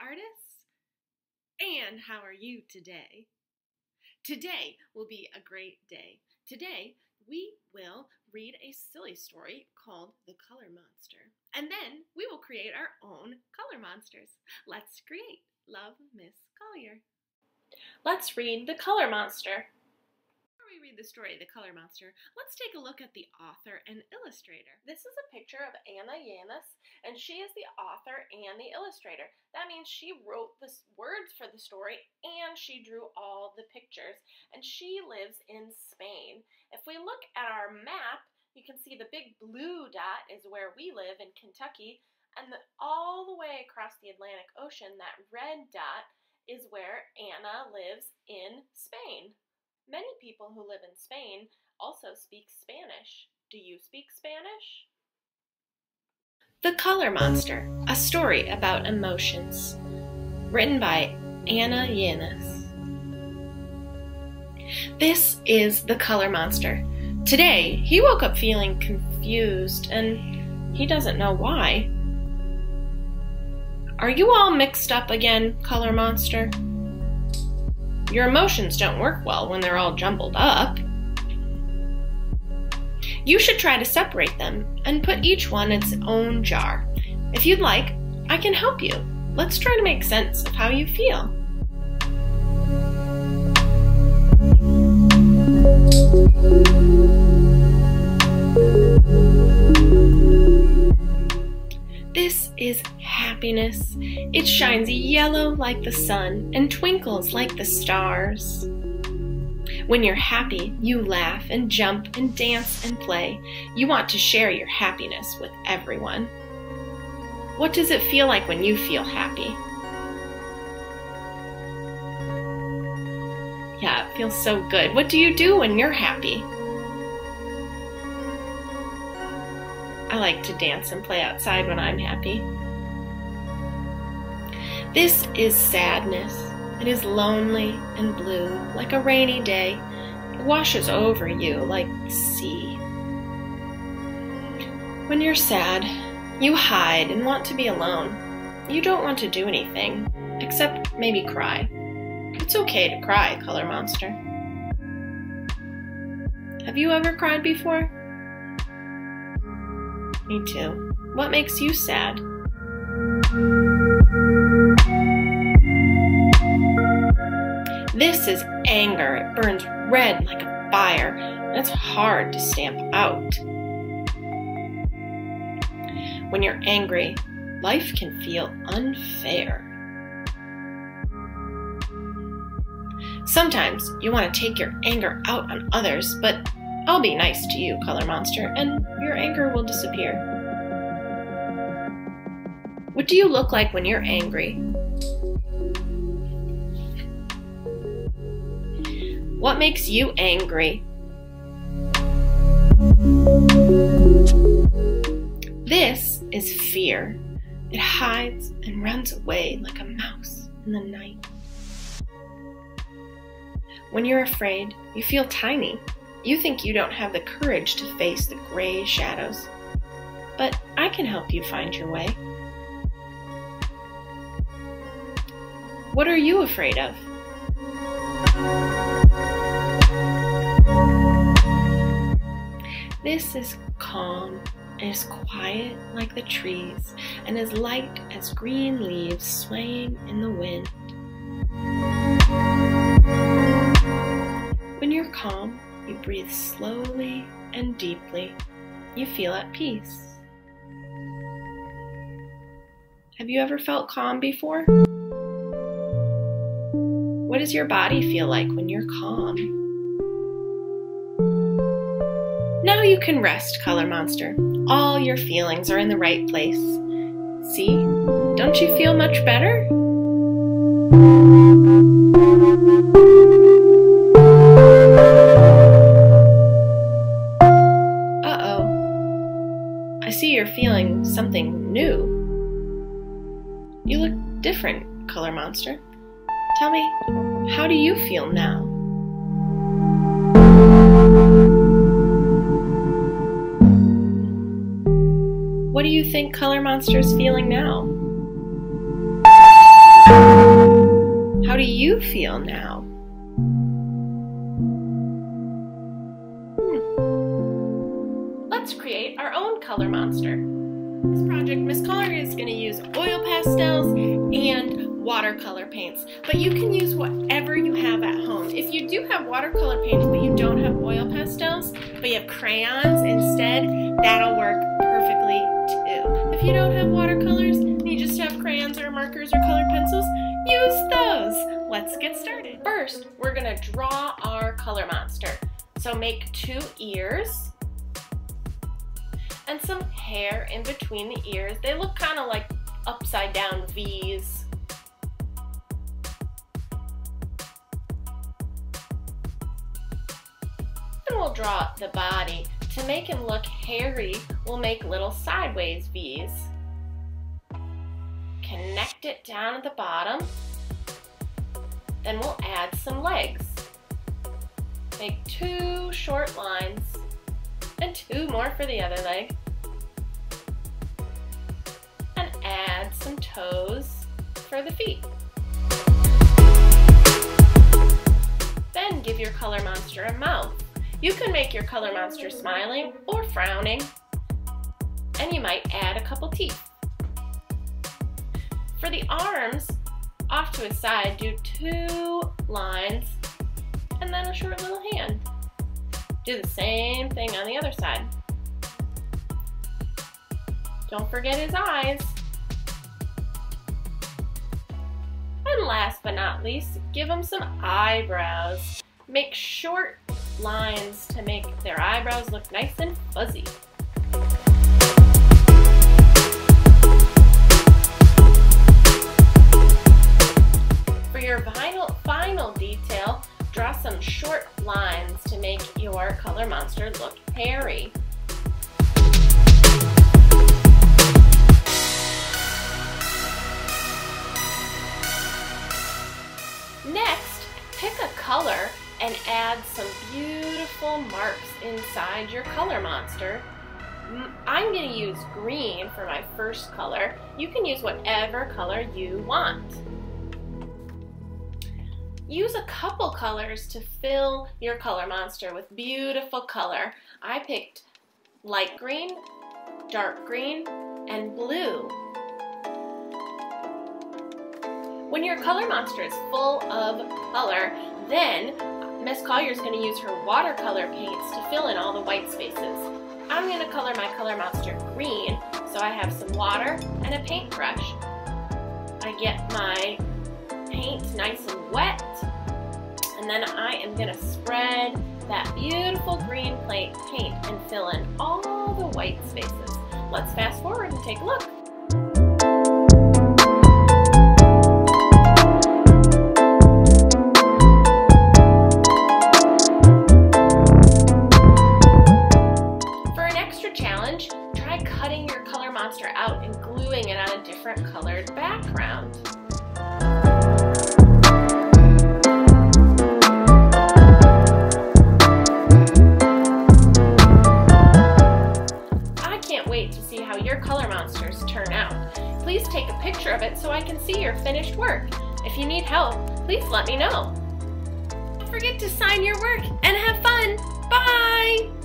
artists. And how are you today? Today will be a great day. Today, we will read a silly story called The Color Monster. And then we will create our own color monsters. Let's create. Love, Miss Collier. Let's read The Color Monster read the story, The Color Monster, let's take a look at the author and illustrator. This is a picture of Anna Llenas, and she is the author and the illustrator. That means she wrote the words for the story and she drew all the pictures, and she lives in Spain. If we look at our map, you can see the big blue dot is where we live in Kentucky, and the, all the way across the Atlantic Ocean, that red dot is where Anna lives in Spain. Many people who live in Spain also speak Spanish. Do you speak Spanish? The Color Monster, a story about emotions. Written by Anna Llenas. This is the Color Monster. Today, he woke up feeling confused and he doesn't know why. Are you all mixed up again, Color Monster? Your emotions don't work well when they're all jumbled up. You should try to separate them and put each one in its own jar. If you'd like, I can help you. Let's try to make sense of how you feel. This is happiness. It shines yellow like the sun and twinkles like the stars. When you're happy, you laugh and jump and dance and play. You want to share your happiness with everyone. What does it feel like when you feel happy? Yeah, it feels so good. What do you do when you're happy? I like to dance and play outside when I'm happy. This is sadness. It is lonely and blue, like a rainy day. It washes over you like the sea. When you're sad, you hide and want to be alone. You don't want to do anything, except maybe cry. It's okay to cry, Color Monster. Have you ever cried before? Me too. What makes you sad? This is anger. It burns red like a fire, and it's hard to stamp out. When you're angry, life can feel unfair. Sometimes you want to take your anger out on others, but I'll be nice to you, Color Monster, and your anger will disappear. What do you look like when you're angry? What makes you angry? This is fear. It hides and runs away like a mouse in the night. When you're afraid, you feel tiny you think you don't have the courage to face the gray shadows, but I can help you find your way. What are you afraid of? This is calm and is quiet like the trees and as light as green leaves swaying in the wind. When you're calm, you breathe slowly and deeply. You feel at peace. Have you ever felt calm before? What does your body feel like when you're calm? Now you can rest, Color Monster. All your feelings are in the right place. See? Don't you feel much better? Uh-oh. I see you're feeling something new. You look different, Color Monster. Tell me, how do you feel now? What do you think Color Monster is feeling now? How do you feel now? Hmm. Let's create our own color monster. This project, Miss Collier is going to use oil pastels and watercolor paints, but you can use whatever you have at home. If you do have watercolor paints, but you don't have oil pastels, but you have crayons instead, that'll work you don't have watercolors, you just have crayons or markers or colored pencils, use those. Let's get started. First, we're gonna draw our color monster. So make two ears and some hair in between the ears. They look kind of like upside down V's. And we'll draw the body. To make him look hairy, we'll make little sideways V's. Connect it down at the bottom. Then we'll add some legs. Make two short lines and two more for the other leg. And add some toes for the feet. Then give your color monster a mouth. You can make your color monster smiling or frowning, and you might add a couple teeth. For the arms, off to his side, do two lines and then a short little hand. Do the same thing on the other side. Don't forget his eyes. And last but not least, give him some eyebrows. Make short lines to make their eyebrows look nice and fuzzy. For your final, final detail, draw some short lines to make your color monster look hairy. Next, pick a color and add some beautiful marks inside your color monster. I'm going to use green for my first color. You can use whatever color you want. Use a couple colors to fill your color monster with beautiful color. I picked light green, dark green, and blue. When your color monster is full of color, then Miss Collier is going to use her watercolor paints to fill in all the white spaces. I'm going to color my color monster green, so I have some water and a paintbrush. I get my paint nice and wet, and then I am going to spread that beautiful green paint and fill in all the white spaces. Let's fast forward and take a look. Different colored background. I can't wait to see how your color monsters turn out. Please take a picture of it so I can see your finished work. If you need help, please let me know. Don't forget to sign your work and have fun. Bye!